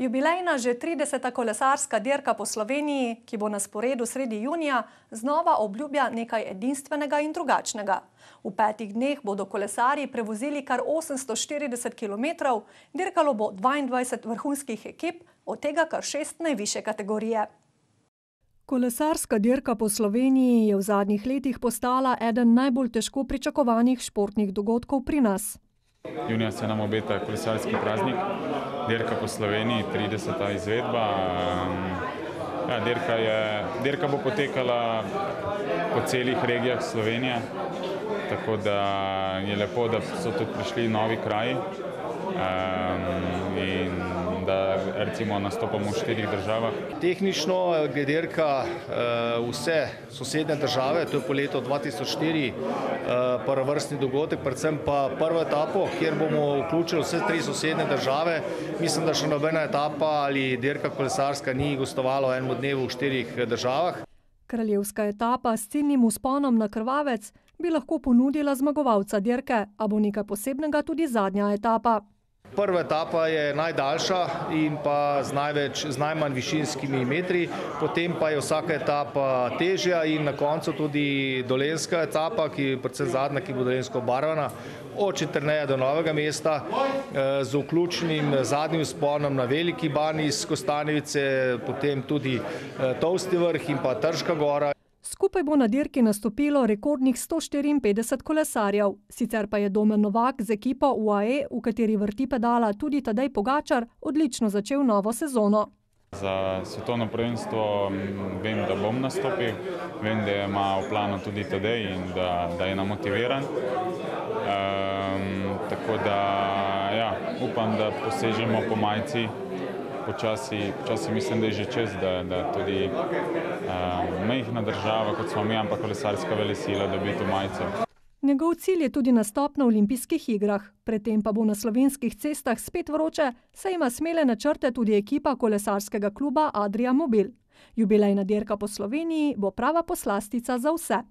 Jubilejna že 30. kolesarska dirka po Sloveniji, ki bo na sporedu sredi junija, znova obljublja nekaj edinstvenega in drugačnega. V petih dneh bodo kolesari prevozili kar 840 km, dirkalo bo 22 vrhunskih ekip, od tega kar šest najvišje kategorije. Kolesarska dirka po Sloveniji je v zadnjih letih postala eden najbolj težko pričakovanih športnih dogodkov pri nas. Junija se nam obeta kolesarski praznik, dirka po Sloveniji, 30. izvedba. Ja, dirka, je, dirka bo potekala po celih regijah Slovenije, tako da je lepo, da so tudi prišli novi kraji. Um, in da recimo nastopamo v štirih državah. Tehnično je dirka vse sosednje države, to je po letu 2004 prvovrstni dogodek, predvsem pa prvo etapo, kjer bomo vključili vse tri sosednje države. Mislim, da še nobena etapa ali dirka kolesarska ni gostovala v enem dnevu v štirih državah. Kraljevska etapa s ciljnim vzponom na Krvavec bi lahko ponudila zmagovalca dirke, a bo nekaj posebnega tudi zadnja etapa. Prva etapa je najdaljša in pa z, največ, z najmanj višinskimi metri, potem pa je vsaka etapa težja in na koncu tudi dolenska etapa, ki je predvsem zadnja, ki bo dolensko obarvana, od Četrneja do Novega mesta z vključenim zadnjim sponom na Veliki bani iz Kostanjevice, potem tudi Tovsti vrh in pa Trška gora. Skupaj bo na dirki nastopilo rekordnih 154 kolesarjev, sicer pa je Domen Novak z ekipo UAE, v kateri vrti pedala tudi Tadej Pogačar, odlično začel novo sezono. Za svetovno prvenstvo vem, da bom nastopil, vem, da ima v planu tudi Tadej in da, da je namotiviran. Um, tako da ja, upam, da posežemo po majci počasi, počasi mislim, da je že čez, da, da tudi uh, mehna država, kot smo mi, ampak kolesarska velesila, dobi to majico. Njegov cilj je tudi nastop na olimpijskih igrah, predtem pa bo na slovenskih cestah spet vroče, saj ima smele načrte tudi ekipa kolesarskega kluba Adria Mobil. Jubilejna dirka po Sloveniji bo prava poslastica za vse.